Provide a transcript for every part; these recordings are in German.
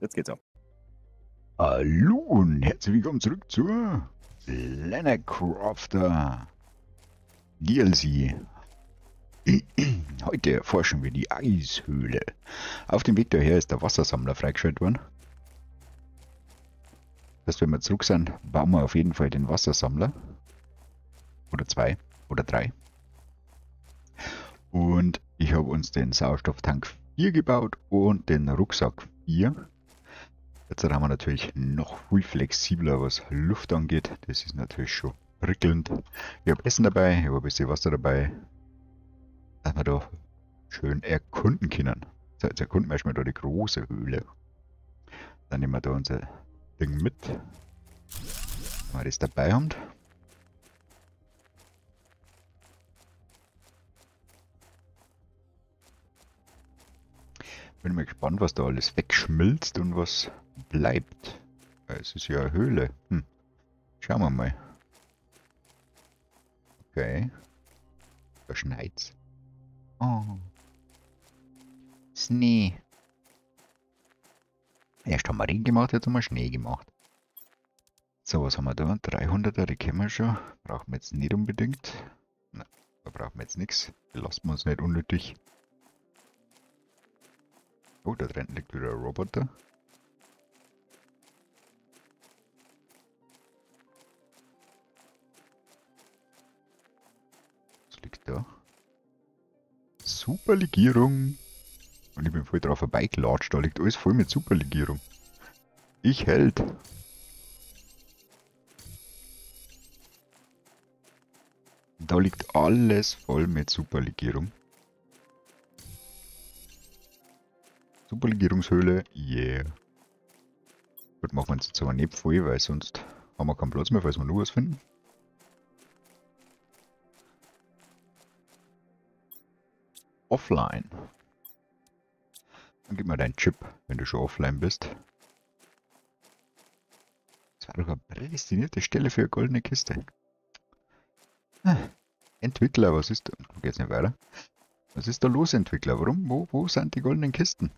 Jetzt geht's ab. Hallo und herzlich willkommen zurück zur Leonard Crafter DLC. Heute erforschen wir die Eishöhle. Auf dem Weg daher ist der Wassersammler freigeschaltet worden. Das wenn wir zurück sind, bauen wir auf jeden Fall den Wassersammler. Oder zwei. Oder drei. Und ich habe uns den Sauerstofftank 4 gebaut und den Rucksack 4. Jetzt haben wir natürlich noch viel flexibler, was Luft angeht. Das ist natürlich schon prickelnd. Ich habe Essen dabei, ich habe ein bisschen Wasser dabei. Dass wir da schön erkunden können. So, jetzt erkunden wir erstmal da die große Höhle. Dann nehmen wir da unser Ding mit. Wenn wir das dabei haben. Bin mal gespannt, was da alles wegschmilzt und was bleibt. Es ist ja eine Höhle. Hm. Schauen wir mal. Okay. Da schneit's. Oh. Schnee. Erst haben wir Regen gemacht, jetzt haben wir Schnee gemacht. So, was haben wir da? 300er, die kennen wir schon. Brauchen wir jetzt nicht unbedingt. Nein, da brauchen wir jetzt nichts. Lassen wir uns nicht unnötig. Oh, da drin liegt wieder ein Roboter. Was liegt da? Superlegierung. Und ich bin voll drauf vorbeigelatscht. Da liegt alles voll mit Superlegierung. Ich hält. Da liegt alles voll mit Superlegierung. Superlegierungshöhle, yeah. Gut, machen wir uns jetzt aber nicht voll, weil sonst haben wir keinen Platz mehr, falls wir nur was finden. Offline. Dann gib mal deinen Chip, wenn du schon offline bist. Das war doch eine prädestinierte Stelle für eine goldene Kiste. Ah, Entwickler, was ist da? Geht's nicht weiter? Was ist da los, Entwickler? Warum? Wo, wo sind die goldenen Kisten?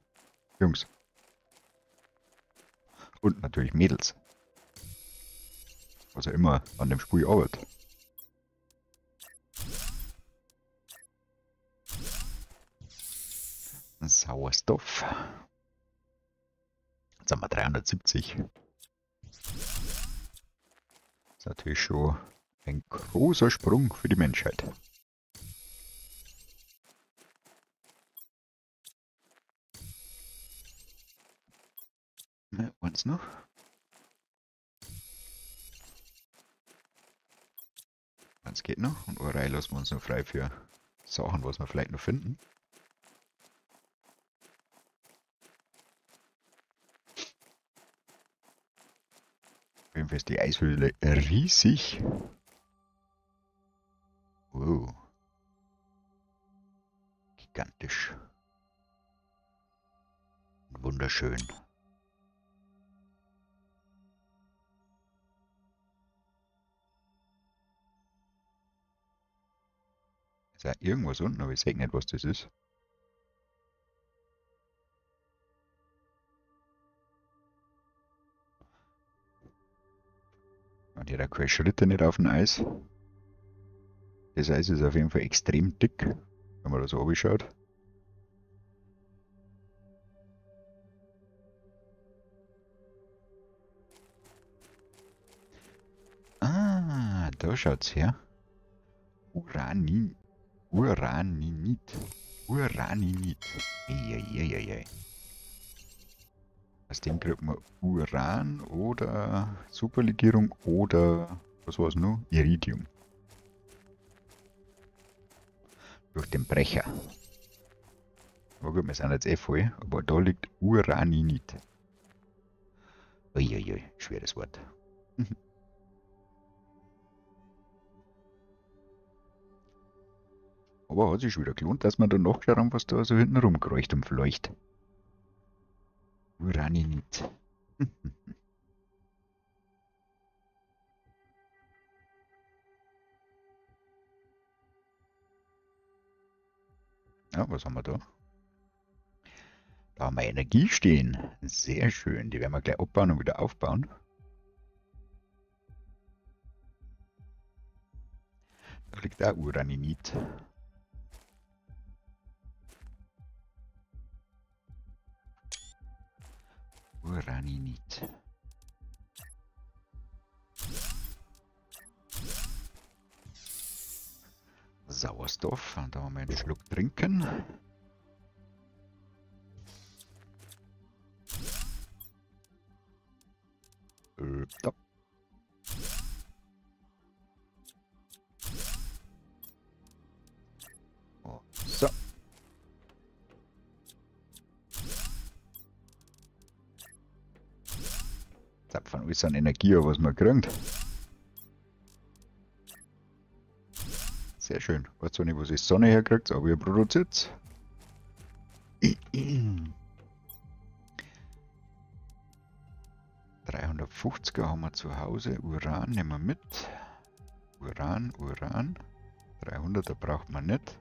Jungs. Und natürlich Mädels. Was er immer an dem Spiel arbeitet. Sauerstoff. Jetzt haben wir 370. Das ist natürlich schon ein großer Sprung für die Menschheit. Ne, uns noch. Eins geht noch und Orei lassen wir uns noch frei für Sachen, was wir vielleicht noch finden. Auf jeden Fall ist die Eishöhle riesig. Wow. Gigantisch. Wunderschön. Da irgendwas unten, aber ich sehe nicht, was das ist. Und hier keine Schritte nicht auf dem Eis. Das Eis ist auf jeden Fall extrem dick, wenn man da so schaut. Ah, da schaut's her. Uranin. Uraninit. Uraninit. Eieieiei. Aus dem kriegt man Uran oder Superlegierung oder was war es noch? Iridium. Durch den Brecher. Aber gut, wir sind jetzt eh voll, aber da liegt Uraninit. Uiuiui, schweres Wort. Aber hat sich schon wieder gelohnt, dass man da nachgeschaut haben, was da so hinten rumkreucht und fleucht. Uraninit. ja, was haben wir da? Da haben wir Energie stehen. Sehr schön. Die werden wir gleich abbauen und wieder aufbauen. Da liegt auch Uraninit. Uraninit. Sauerstoff. Da wollen wir einen Schluck trinken. Äh, da. Zapfen alles an Energie, was man kriegt. Sehr schön. Weiß zwar nicht, wo sie Sonne herkriegt, aber ihr produziert 350er haben wir zu Hause. Uran nehmen wir mit. Uran, Uran. 300er braucht man nicht.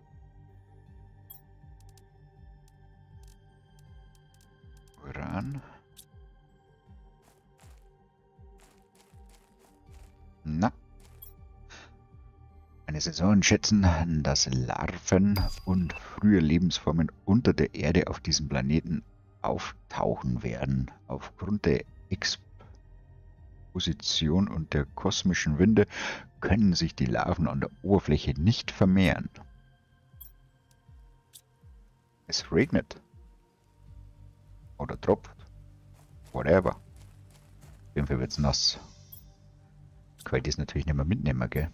Sensoren schätzen, dass Larven und frühe Lebensformen unter der Erde auf diesem Planeten auftauchen werden. Aufgrund der Exposition und der kosmischen Winde können sich die Larven an der Oberfläche nicht vermehren. Es regnet. Oder tropft. Whatever. Auf jeden Fall wird es nass. Qualität ist natürlich nicht mehr mitnehmen, gell?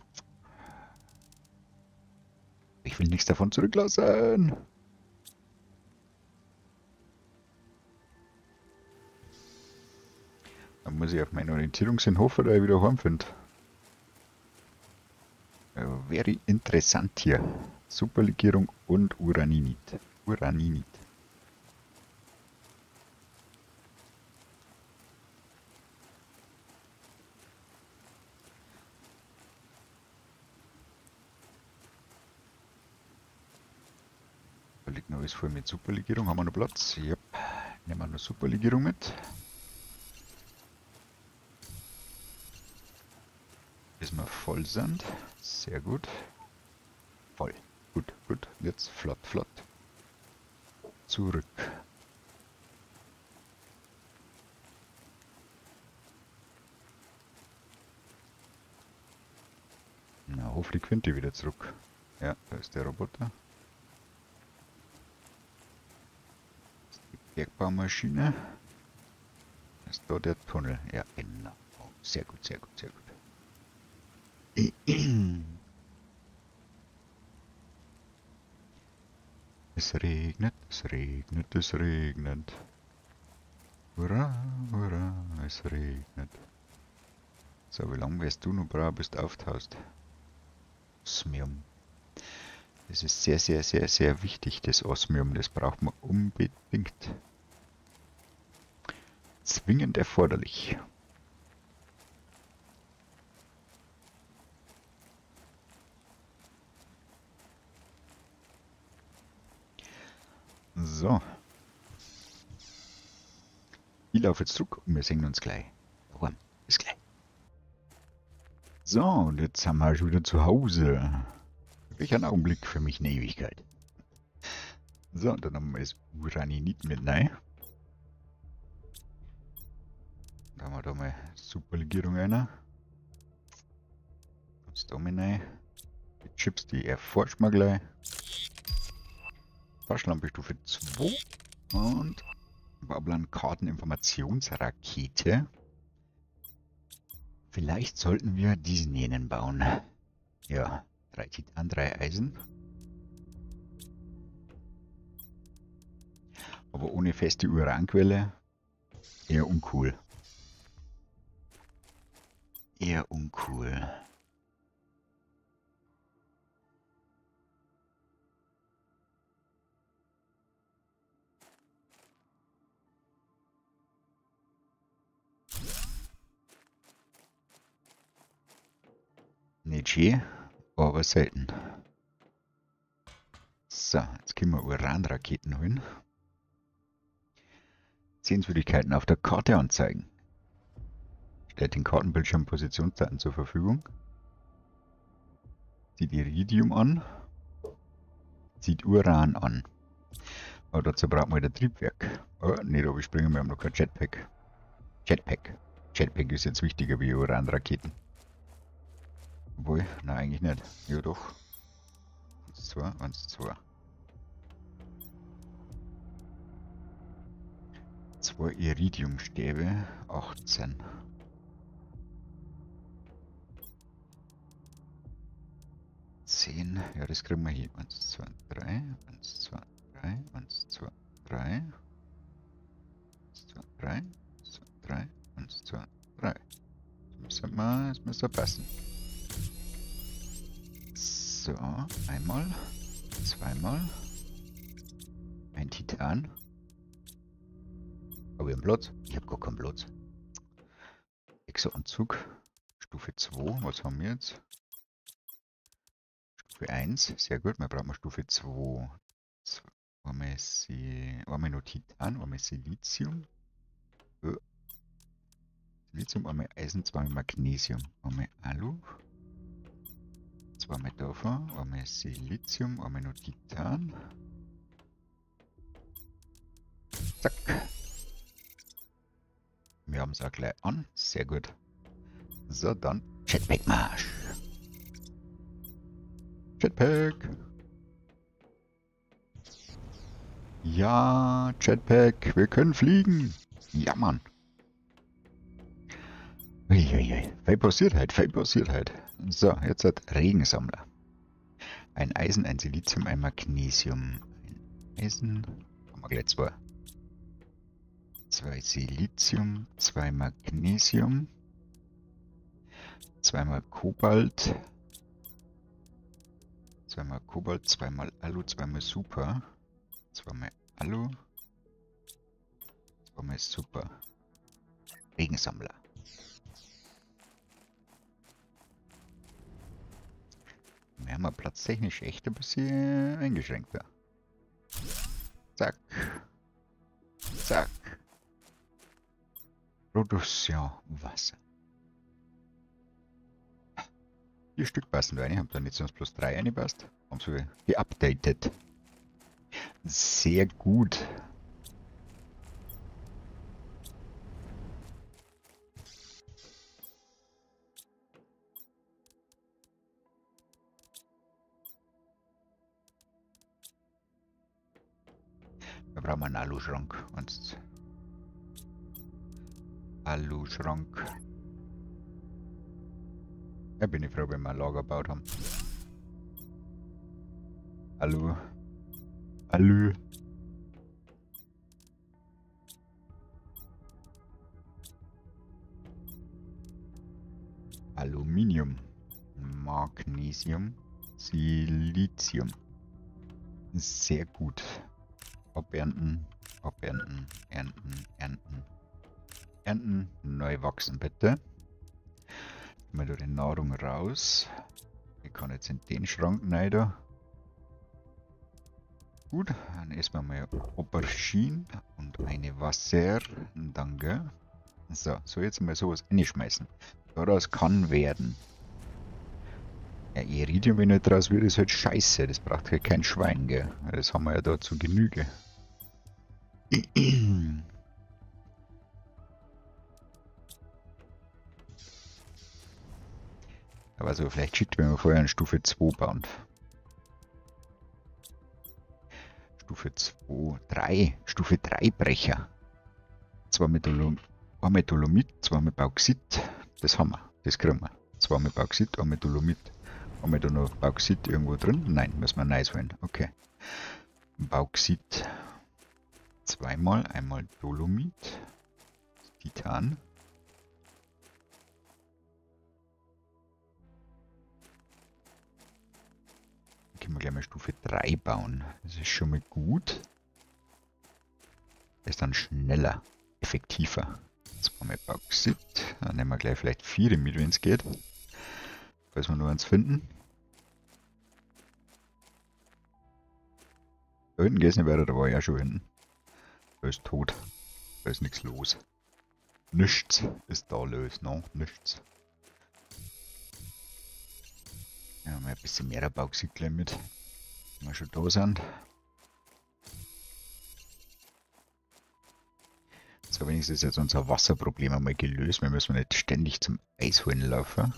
Ich will nichts davon zurücklassen. Dann muss ich auf meinen Orientierungssinn hoffen, dass ich wieder heimfinde. Wäre interessant hier. Superlegierung und Uraninit. Uraninit. Alles voll mit Superlegierung. Haben wir noch Platz? Ja. Nehmen wir noch Superlegierung mit. Bis wir voll sind. Sehr gut. Voll. Gut, gut. Jetzt flott, flott. Zurück. Na, hoffentlich findet ihr wieder zurück. Ja, da ist der Roboter. Bergbaumaschine. Ist da der Tunnel? Ja, genau. Sehr gut, sehr gut, sehr gut. Es regnet, es regnet, es regnet. Hurra, hurra, es regnet. So, wie lange wirst du noch brauchen, bis du auftaust? Osmium. Das ist sehr, sehr, sehr, sehr wichtig, das Osmium. Das braucht man unbedingt. Zwingend erforderlich. So. Ich laufe jetzt zurück und wir sehen uns gleich. Bis gleich. So, und jetzt haben wir schon wieder zu Hause. Wirklich ein Augenblick für mich eine Ewigkeit. So, dann haben wir das Uraninit mit rein. Da haben wir da mal Superlegierung einer. Jetzt da. Die Chips, die erforschen wir gleich. Taschenlampe-Stufe 2 und Bablan Karteninformationsrakete. Vielleicht sollten wir diesen jenen bauen. Ja, drei Titan, drei Eisen. Aber ohne feste Uranquelle eher uncool. Eher uncool. Je, aber selten. So, jetzt können wir Uranraketen holen. Sehenswürdigkeiten auf der Karte anzeigen. Stellt den Kartenbildschirm Positionsdaten zur Verfügung. Zieht Iridium an. Zieht Uran an. Aber dazu braucht man wieder Triebwerk. Oh, nicht springen, wir haben noch kein Jetpack. Jetpack. Jetpack ist jetzt wichtiger wie Uranraketen. Obwohl, nein, eigentlich nicht. Ja doch. 1, 2, 1, 2. Zwei Iridiumstäbe, 18. Zehn, ja das kriegen wir hier. 1, 2, 3, 1, 2, 3, 1, 2, 3. 1, 2, 3, 1, 2, 3, 1, 2, 3. Das müssen wir, das müsste passen. So, einmal, zweimal. Ein Titan. Habe ich einen Platz? Ich habe gar keinen Platz. Exo-Anzug. Stufe 2. Was haben wir jetzt? Stufe 1. Sehr gut. Wir brauchen Stufe 2. Einmal, Sie einmal noch Titan, einmal Silizium. Silizium, einmal Eisen, zweimal Magnesium, einmal Alu. Zweimal davon, einmal Silizium, einmal noch Titan. Zack. Wir haben es auch gleich an. Sehr gut. So, dann Jetpack Marsch. Jetpack. Ja, Jetpack, wir können fliegen. Ja, Mann. Uiuiui, viel passiert halt, viel passiert halt. So, jetzt hat Regensammler. Ein Eisen, ein Silizium, ein Magnesium. Ein Eisen, haben wir gleich zwei. Zwei Silizium, zwei Magnesium, zweimal Kobalt, zweimal Kobalt, zweimal Alu, zweimal Super, zweimal Alu, zweimal Super. Regensammler. Wir haben platztechnisch echt ein bisschen eingeschränkter. Zack. Zack. Produktion Wasser. Vier Stück passen da rein. Ich habe dann jetzt sonst plus drei reingepasst. Haben sie geupdatet. Sehr gut. Aluschrank. Sonst Alu-Schrank. Ja, bin ich froh, wenn wir ein Lager gebaut haben. Alu. Alu. Aluminium. Magnesium. Silizium. Sehr gut. Abernten, abernten, ernten, ernten. Ernten, neu wachsen bitte. Mal da die Nahrung raus. Ich kann jetzt in den Schrank rein. Gut, dann essen wir mal Aubergine und eine Wasser. Danke. So, so jetzt mal sowas reinschmeißen. Daraus kann werden. Ja, Iridium, wenn nicht draus wird, ist halt scheiße. Das braucht ja kein Schwein, gell? Das haben wir ja da zu Genüge. Aber so vielleicht schickt, wenn wir vorher eine Stufe 2 bauen. Stufe 2, 3, Stufe 3 Brecher. Zwei mit, Dolom ein mit Dolomit, zwei mit Bauxit. Das haben wir, das kriegen wir. Zwei mit Bauxit, ein mit Dolomit. Haben wir da noch Bauxit irgendwo drin? Nein, müssen wir nice holen. Okay. Bauxit. Zweimal, einmal Dolomit. Titan. können wir gleich mal Stufe 3 bauen. Das ist schon mal gut. ist dann schneller, effektiver. Jetzt machen wir Bauxit. Dann nehmen wir gleich vielleicht 4 mit, wenn es geht. Falls wir nur eins finden. Da hinten geht es nicht weiter, da war ich ja schon hinten. Da ist tot. Da ist nichts los. Nichts ist da los, ne? Nichts. Ja, mal ein bisschen mehr gleich mit. Wenn wir schon da sind. So, wenigstens ist jetzt unser Wasserproblem einmal gelöst. Wir müssen nicht ständig zum Eisholen laufen.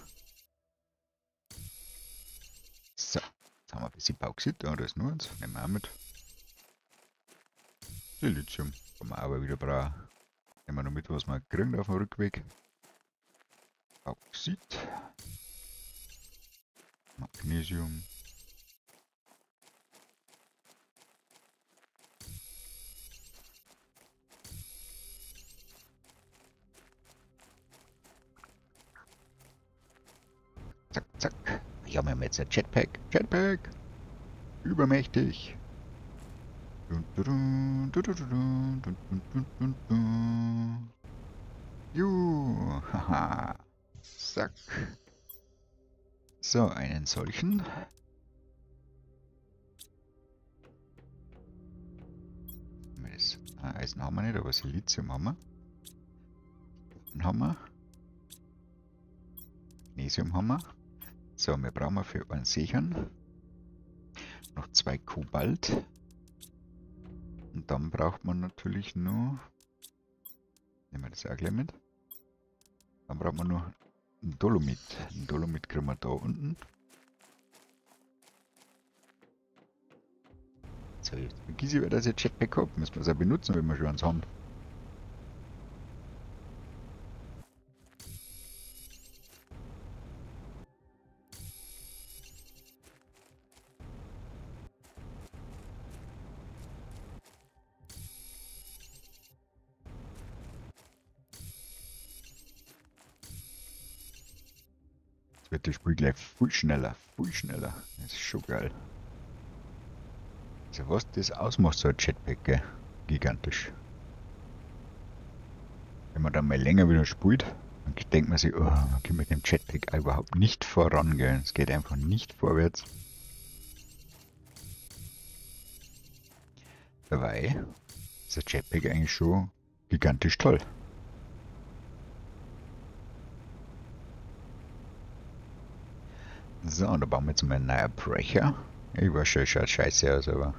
So, jetzt haben wir ein bisschen Bauxit. Da, ist nur uns. Nehmen wir auch mit. Silizium. Kann man aber wieder brauchen. Nehmen wir noch mit, was wir kriegen auf dem Rückweg. Bauxit. Magnesium. Zack, zack. Ja, wir haben jetzt ein Jetpack. Jetpack. Übermächtig. Juhu, haha. Zack. So, einen solchen. Das ah, Eisen haben wir nicht, aber Silizium haben wir. Dann haben wir. Magnesium haben wir. So, wir brauchen für einen Sichern noch zwei Kobalt. Und dann braucht man natürlich nur. Nehmen wir das auch gleich mit. Dann braucht man nur ein Dolomit. Ein Dolomit kriegen wir da unten. So, jetzt vergiss ich, wer das jetzt Jetpack hat. Müssen wir es auch benutzen, wenn wir schon eins haben. Wird das Spiel gleich viel schneller, viel schneller. Das ist schon geil. Also was das ausmacht, so ein Jetpack, gell? gigantisch. Wenn man dann mal länger wieder spielt, dann denkt man sich, oh, man kann mit dem Jetpack überhaupt nicht vorangehen. Es geht einfach nicht vorwärts. Dabei ist der Jetpack eigentlich schon gigantisch toll. So, und da bauen wir jetzt mal einen neuen Brecher. Ich weiß schon, schaut scheiße aus, aber...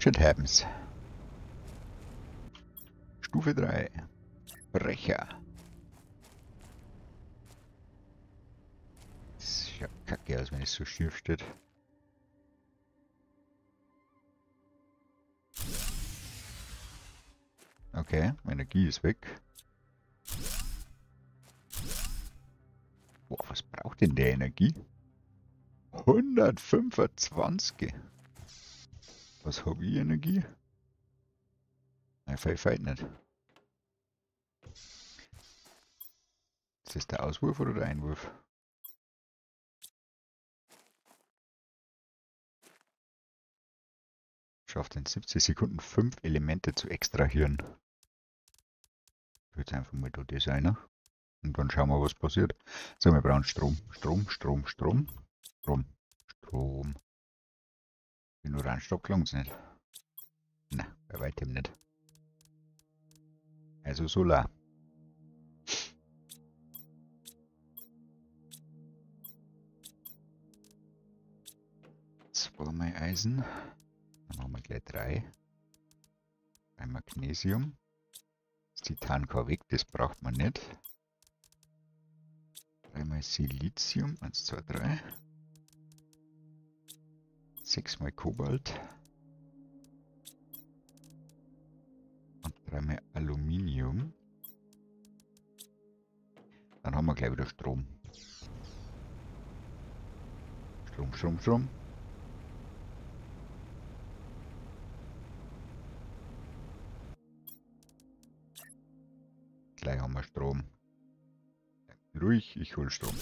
Shit happens. Stufe 3. Brecher. Schaut kacke aus, wenn es so schief steht. Okay, Energie ist weg. Boah, was braucht denn der Energie? 125. Was habe ich Energie? Nein, vielleicht nicht. Ist das der Auswurf oder der Einwurf? Schafft in 70 Sekunden 5 Elemente zu extrahieren. Jetzt einfach mal da Designer. Und dann schauen wir, was passiert. So, wir brauchen Strom. Strom, Strom, Strom. Strom. Strom. Den Uranstock langt nicht. Na, bei weitem nicht. Also Solar. Zweimal Eisen. Dann machen wir gleich drei. Ein Magnesium. Das Titan kann weg, das braucht man nicht. Dreimal Silizium. Eins, zwei, drei. Sechsmal Kobalt. Und dreimal Aluminium. Dann haben wir gleich wieder Strom. Strom, Strom, Strom. Ich hol Strom.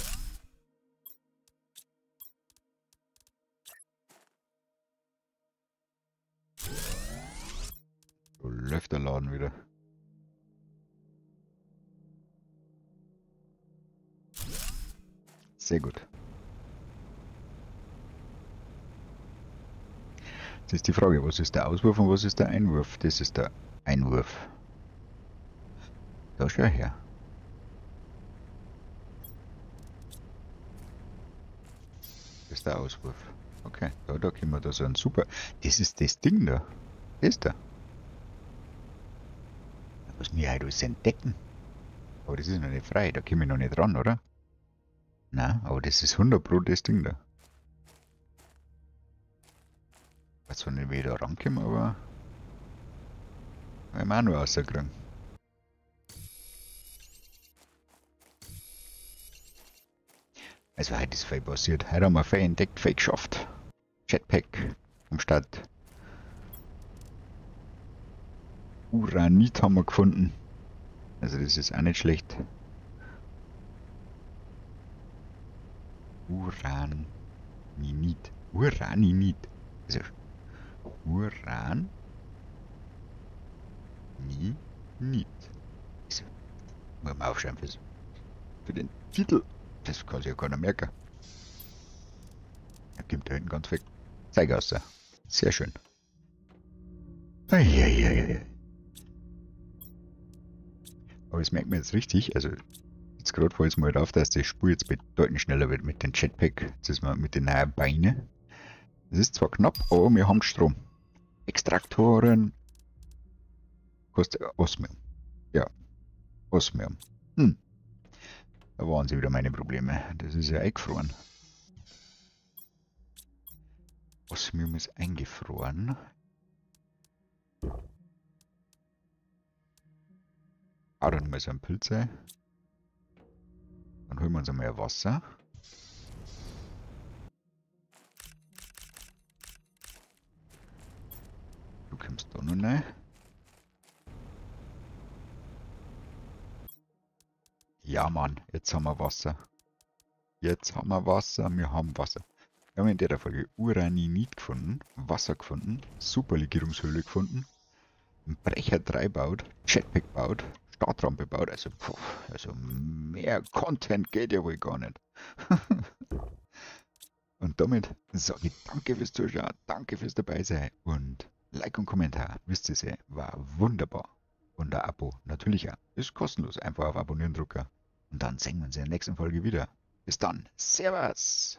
So läuft der Laden wieder. Sehr gut. Jetzt ist die Frage, was ist der Auswurf und was ist der Einwurf? Das ist der Einwurf. Da schau her. Ist der Auswurf. Okay, da, da können wir da so ein super. Das ist das Ding da. Das ist da. Da muss mir halt alles entdecken. Aber das ist noch nicht frei, da komme ich noch nicht ran, oder? Na, aber das ist 100 Pro das Ding da. Weiß zwar nicht, wie ich da rankomme, aber... Werden wir auch noch rauskriegen. Also heute ist viel passiert. Heute haben wir viel entdeckt, viel geschafft. Jetpack am Start. Uranit haben wir gefunden. Also das ist auch nicht schlecht. Uraninit. Uraninit. Also Uran. Nie. Niet. Also, muss man aufschreiben für den Titel. Das kann sich ja keiner merken. Er kommt da hinten ganz weg. Zeig aus da. Sehr schön. Eieiei. Aber das merkt man jetzt richtig. Also, jetzt gerade fällt es mal auf, dass die Spur jetzt bedeutend schneller wird mit dem Jetpack. Jetzt ist man mit den neuen Beinen. Es ist zwar knapp, aber wir haben Strom. Extraktoren. Kostet Osmium. Ja. Osmium. Hm. Da waren sie wieder meine Probleme. Das ist ja eingefroren. Osmium ist eingefroren. Ah, dann mal so ein Pilze. Dann holen wir uns einmal Wasser. Du kommst da noch rein. Ja, Mann, jetzt haben wir Wasser. Jetzt haben wir Wasser, wir haben Wasser. Wir haben in der Folge Uraninit gefunden, Wasser gefunden, Superlegierungshöhle gefunden, einen Brecher 3 baut, Jetpack baut, Startrampe baut, also, puh, also mehr Content geht ja wohl gar nicht. und damit sage ich danke fürs Zuschauen, danke fürs dabei sein und Like und Kommentar, wisst ihr war wunderbar. Und ein Abo natürlich auch, ist kostenlos, einfach auf Abonnieren drücken. Und dann sehen wir uns in der nächsten Folge wieder. Bis dann, Servus!